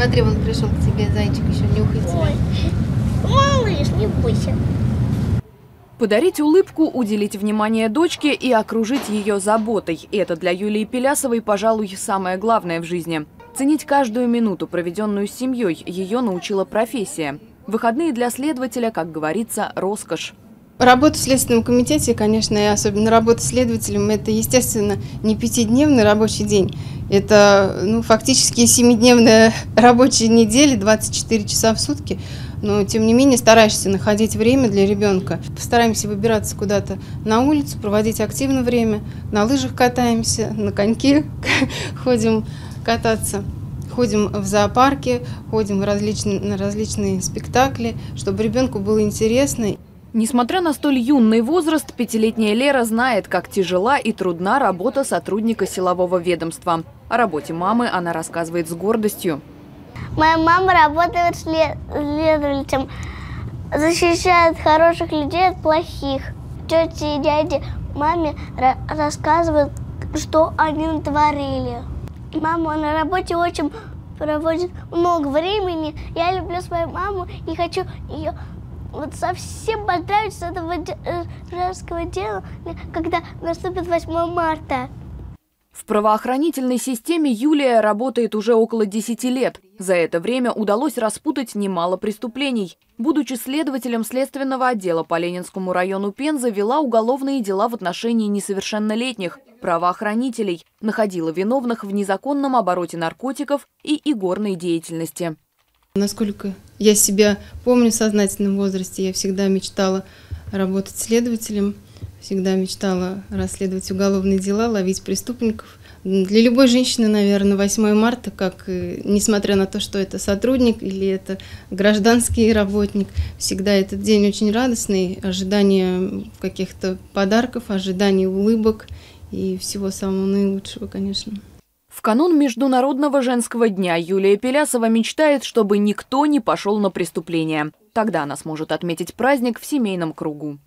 Смотри, он пришел к тебе, зайчик еще нюхает тебя. Малыш, не бойся. Подарить улыбку, уделить внимание дочке и окружить ее заботой – это для Юлии Пелясовой, пожалуй, самое главное в жизни. Ценить каждую минуту, проведенную с семьей, ее научила профессия. Выходные для следователя, как говорится, роскошь. Работа в Следственном комитете, конечно, и особенно работа следователем, это, естественно, не пятидневный рабочий день. Это ну, фактически семидневная рабочая неделя, 24 часа в сутки. Но, тем не менее, стараешься находить время для ребенка. Стараемся выбираться куда-то на улицу, проводить активное время. На лыжах катаемся, на коньке ходим кататься. Ходим в зоопарке, ходим в различные, на различные спектакли, чтобы ребенку было интересно. Несмотря на столь юный возраст, пятилетняя Лера знает, как тяжела и трудна работа сотрудника силового ведомства. О работе мамы она рассказывает с гордостью. Моя мама работает следователем, защищает хороших людей от плохих. Тети и дяди маме рассказывают, что они натворили. Мама на работе очень проводит много времени. Я люблю свою маму и хочу ее вот совсем поздравить с этого э, женского дела, когда наступит 8 марта. В правоохранительной системе Юлия работает уже около 10 лет. За это время удалось распутать немало преступлений. Будучи следователем следственного отдела по Ленинскому району Пенза, вела уголовные дела в отношении несовершеннолетних, правоохранителей, находила виновных в незаконном обороте наркотиков и игорной деятельности. Насколько я себя помню в сознательном возрасте, я всегда мечтала работать следователем – Всегда мечтала расследовать уголовные дела, ловить преступников. Для любой женщины, наверное, 8 марта, как несмотря на то, что это сотрудник или это гражданский работник, всегда этот день очень радостный, ожидание каких-то подарков, ожидание улыбок и всего самого наилучшего, конечно. В канун Международного женского дня Юлия Пелясова мечтает, чтобы никто не пошел на преступление. Тогда она сможет отметить праздник в семейном кругу.